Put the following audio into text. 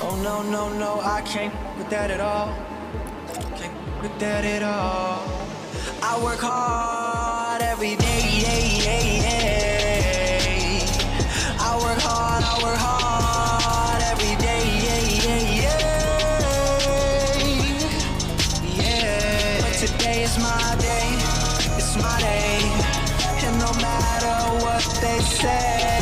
Oh no, no, no, I can't with that at all. Can't with that at all. I work hard every day. Yeah, yeah, yeah. I work hard, I work hard every day. Yeah, yeah, yeah. Yeah, but today is my day, it's my day, and no matter what they say,